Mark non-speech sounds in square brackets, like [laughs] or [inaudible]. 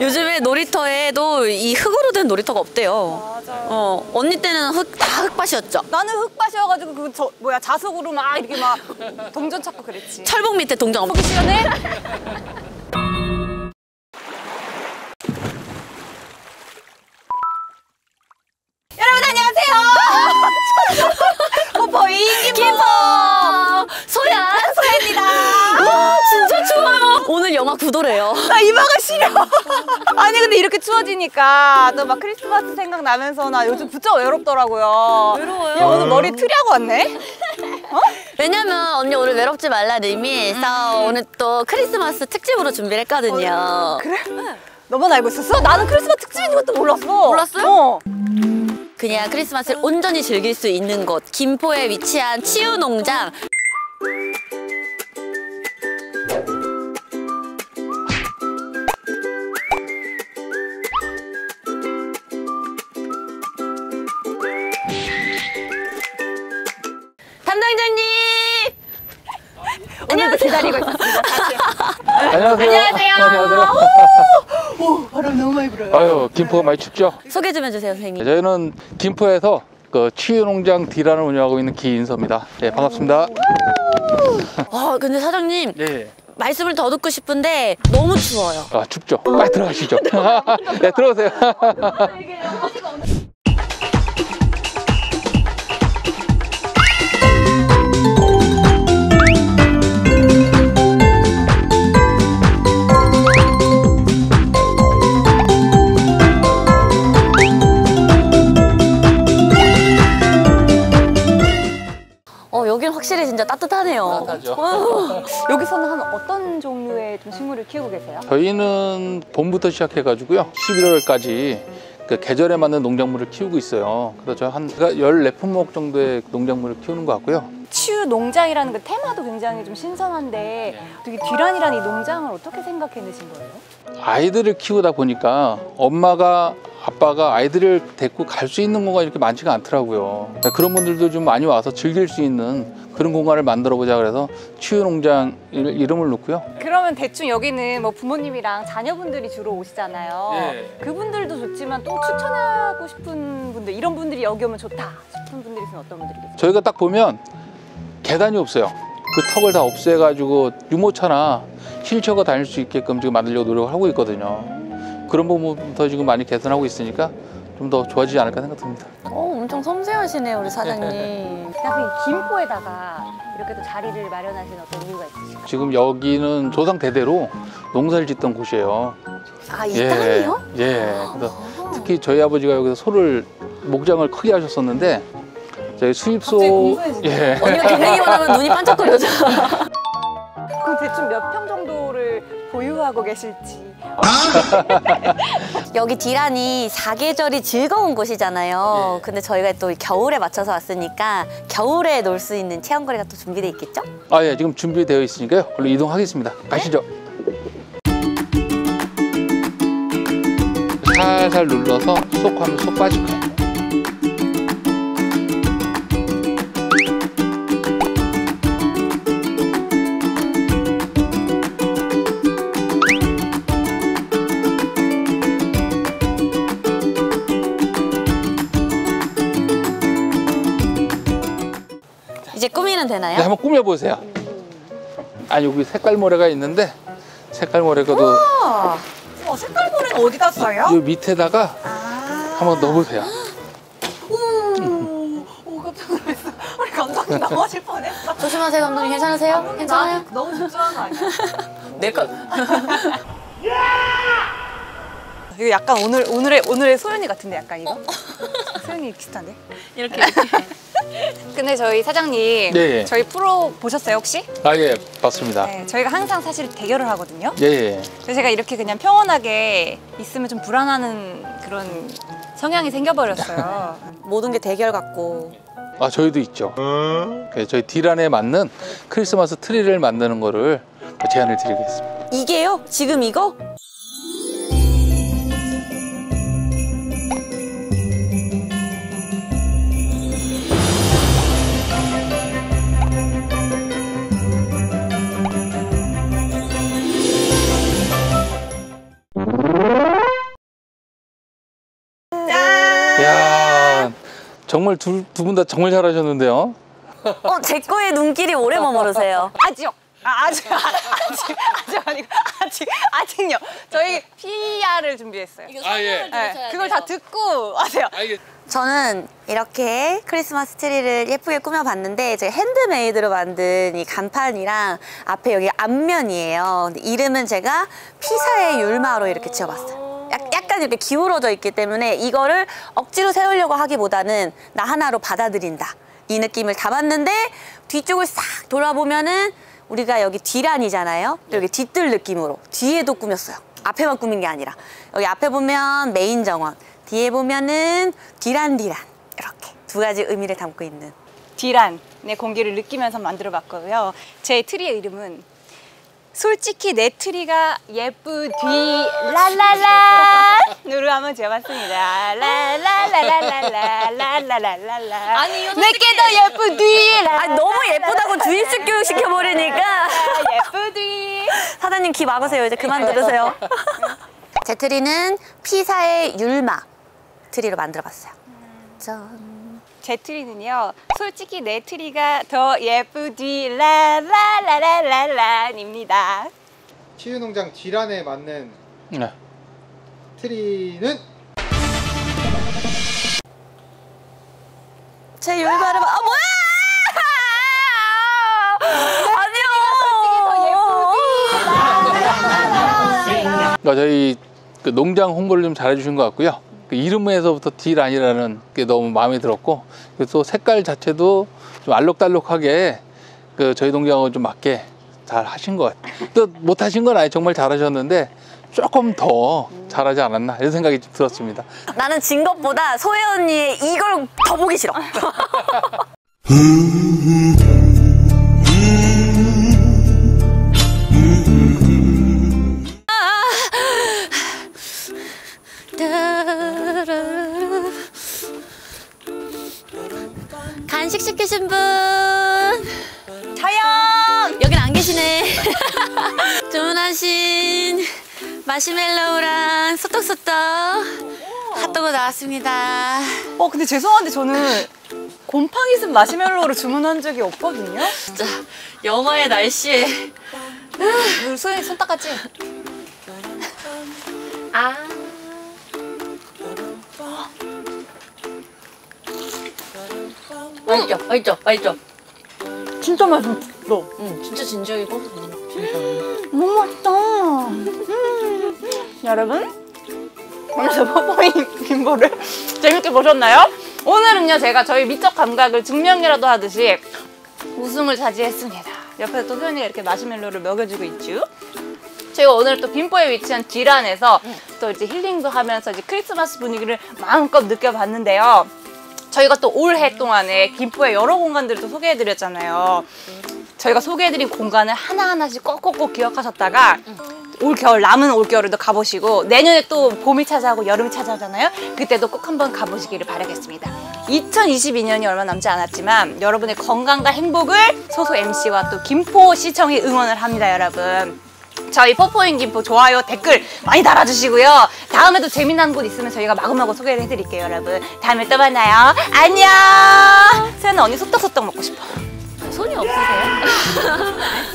요즘에 놀이터에도 이 흙으로 된 놀이터가 없대요. 맞아요. 어, 언니 때는 흙, 다 흙밭이었죠. 나는 흙밭이어가지고 그 저 뭐야 자석으로 막 이렇게 막 동전 찾고 그랬지. 철봉 밑에 동전 없 보기 시원해? [laughs] 여러분 안녕하세요. 포포이 김포 오늘 영하 9도래요. 나 이마가 시려. [laughs] 아니 근데 이렇게 추워지니까 또 막 크리스마스 생각나면서 나 요즘 부쩍 외롭더라고요. 외로워요? 야 오늘 머리 틀이하고 왔네. 왜냐면 언니 오늘 외롭지 말라는 의미에서 오늘 또 크리스마스 특집으로 준비를 했거든요. 그래? 너만 알고 있었어? 나는 크리스마스 특집인 것도 몰랐어. 몰랐어요? 어. 그냥 크리스마스를 온전히 즐길 수 있는 곳 김포에 위치한 치유농장 담당자님 오늘도 기다리고 있었습니다. 안녕하세요. 안녕하세요. 오, 바람 너무 많이 불어요. 아유, 김포가 많이 춥죠? 소개 좀 해주세요 선생님 저희는 김포에서 그 치유농장 D란을 운영하고 있는 기인서입니다. 예, 반갑습니다. 와 근데 사장님 예. 말씀을 더 듣고 싶은데 너무 추워요 아, 춥죠? 빨리 들어가시죠. [laughs] 네, 들어오세요. [laughs] [laughs] 종류의 좀 식물을 키우고 계세요? 저희는 봄부터 시작해가지고요. 11월까지 그 계절에 맞는 농작물을 키우고 있어요. 그래서 저한 14품목 정도의 농작물을 키우는 것 같고요. 치유 농장이라는 그 테마도 굉장히 좀 신선한데 되게 뒤란이라는 이 농장을 어떻게 생각해내신 거예요? 아이들을 키우다 보니까 엄마가 아빠가 아이들을 데리고 갈 수 있는 공간이 이렇게 많지가 않더라고요. 그런 분들도 좀 많이 와서 즐길 수 있는 그런 공간을 만들어 보자 그래서 치유농장 이름을 놓고요. 그러면 대충 여기는 뭐 부모님이랑 자녀분들이 주로 오시잖아요. 네. 그분들도 좋지만 또 추천하고 싶은 분들 이런 분들이 여기 오면 좋다 싶은 분들이 있으면 어떤 분들이 계세요? 저희가 딱 보면 계단이 없어요. 그 턱을 다 없애가지고 유모차나 휠체어가 다닐 수 있게끔 지금 만들려고 노력을 하고 있거든요. 그런 부분부터 지금 많이 개선하고 있으니까 좀 더 좋아지지 않을까 생각됩니다. 어 엄청 섬세하시네요 우리 사장님 그냥 김포에다가 이렇게 또 자리를 마련하신 어떤 이유가 있으실까요? 지금 여기는 조상 대대로 농사를 짓던 곳이에요. 아이 땅이요? 예. 그래서 특히 저희 아버지가 여기서 소를 목장을 크게 하셨었는데 저희 수입소. 예. 언니가 돈 얘기만 하면 눈이 반짝거려져 [laughs] 그럼 대충 몇 평 정도를 보유하고 계실지 여기 디란이 사계절이 즐거운 곳이잖아요 예. 근데 저희가 또 겨울에 맞춰서 왔으니까 겨울에 놀 수 있는 체험거리가 또 준비돼 있겠죠? 아, 예. 지금 준비되어 있으니까요. 얼른 이동하겠습니다. 가시죠. 살살 눌러서 쏙 하면 쏙 빠질 거예요. 되나요? 네, 한번 꾸며보세요. 아, 여기 색깔 모래가 있는데 색깔 모래가도 아, 어, 색깔 모래는 어디다 써요? 이 밑에다가 아, 한번 넣어보세요. 오, 오 깜짝 놀랐어. 우리 감독님 넘어질 뻔했어. 조심하세요 감독님 괜찮으세요? 괜찮아요? 너무 집중한 거 아니야? 내거 이거 약간 오늘 오늘의 오늘의 소연이 같은데 약간 이거? [laughs] 소연이 비슷한데? 이렇게 [laughs] 근데 저희 사장님 네, 예. 저희 프로 보셨어요 혹시? 아, 예, 맞습니다. 네, 저희가 항상 사실 대결을 하거든요. 예, 예. 그래서 제가 이렇게 그냥 평온하게 있으면 좀 불안하는 그런 성향이 생겨버렸어요. [laughs] 모든 게 대결 같고 아, 저희도 있죠. 그래서 저희 뒤란에 맞는 크리스마스 트리를 만드는 거를 제안을 드리겠습니다. 이게요? 지금 이거? 정말 두분 다 정말 잘하셨는데요. 어, 제 거에 눈길이 오래 머무르세요. 아직요. 아, 아직 아직 아직 아니고 아직 아직요. 저희 PR을 준비했어요. 아 예. 네, 그걸 다 듣고 하세요. 알겠. 저는 이렇게 크리스마스 트리를 예쁘게 꾸며봤는데 제 handmade로 만든 이 간판이랑 앞에 여기 앞면이에요. 이름은 제가 피사의 율마로 이렇게 지어봤어요. 약, 약간 이렇게 기울어져 있기 때문에 이거를 억지로 세우려고 하기보다는 나 하나로 받아들인다. 이 느낌을 담았는데 뒤쪽을 싹 돌아보면은 우리가 여기 뒤란이잖아요. 여기 뒤뜰 느낌으로 뒤에도 꾸몄어요. 앞에만 꾸민 게 아니라 여기 앞에 보면 메인 정원, 뒤에 보면은 뒤란 뒤란 이렇게 두 가지 의미를 담고 있는 뒤란의 공기를 느끼면서 만들어 봤고요. 제 트리의 이름은 솔직히 내 트리가 예쁘디 랄랄라. [laughs] 로 한번 지어봤습니다. 랄랄랄랄랄랄랄랄랄라. 아니, 이거 내게 더 예쁘디 아 너무 예쁘다고 주입식 교육 시켜버리니까. 예쁘디. 사장님 귀 막으세요. 이제 그만 들으세요. 제 트리는 피사의 율마 트리로 만들어봤어요. 짠 제 트리는요 솔직히 내 트리가 더 예쁘디 랄랄랄랄랄란입니다. 치유농장 뒤란에 맞는 네. 트리는 제 봐- 아 뭐야 아니요 그러니까 저희 그 농장 홍보를 좀 잘해주신 것 같고요. 그 이름에서부터 딜아니라는 게 너무 마음에 들었고 그리고 또 색깔 자체도 좀 알록달록하게 그 저희 농장하고 좀 맞게 잘 하신 것 같아요. 또 못하신 건 아니 정말 잘하셨는데 조금 더 잘하지 않았나 이런 생각이 좀 들었습니다. 나는 진 것보다 소혜 언니의 이걸 더 보기 싫어 [laughs] [laughs] 간식 시키신 분 자영 여긴 안 계시네 주문하신 마시멜로우랑 소떡소떡 핫도그 나왔습니다 어 근데 죄송한데 저는 곰팡이 습 마시멜로우를 주문한 적이 없거든요. 진짜 영화의 날씨에 우리 소연이 손 닦았지? 아 맛있죠? 맛있죠? 맛있죠? 진짜 맛있어. 응 진짜 진정이고 너무 맛있다. 음. 여러분, 오늘도 뽀뽀인 김보를 [laughs] 재밌게 보셨나요? 오늘은요, 제가 저희 미적 감각을 증명이라도 하듯이 우승을 차지했습니다. 옆에 또 소연이가 이렇게 마시멜로를 먹여주고 있죠. 제가 오늘 또 김포에 위치한 지란에서 또 이제 힐링도 하면서 이제 크리스마스 분위기를 마음껏 느껴봤는데요. 저희가 또 올해 동안에 김포의 여러 공간들을 또 소개해드렸잖아요. 저희가 소개해드린 공간을 하나하나씩 꼭꼭꼭 기억하셨다가 올 겨울 남은 올 겨울에도 가보시고 내년에 또 봄이 찾아오고 여름이 찾아오잖아요. 그때도 꼭 한번 가보시기를 바라겠습니다. 2022년이 얼마 남지 않았지만 여러분의 건강과 행복을 소소 MC와 또 김포시청이 응원을 합니다, 여러분. 저희 포포인 김포 좋아요 댓글 많이 달아주시고요. 다음에도 재미난 곳 있으면 저희가 마구마구 소개를 해드릴게요, 여러분. 다음에 또 만나요. 안녕. 세연아 언니 소떡소떡 먹고 싶어. 손이 없으세요? [laughs]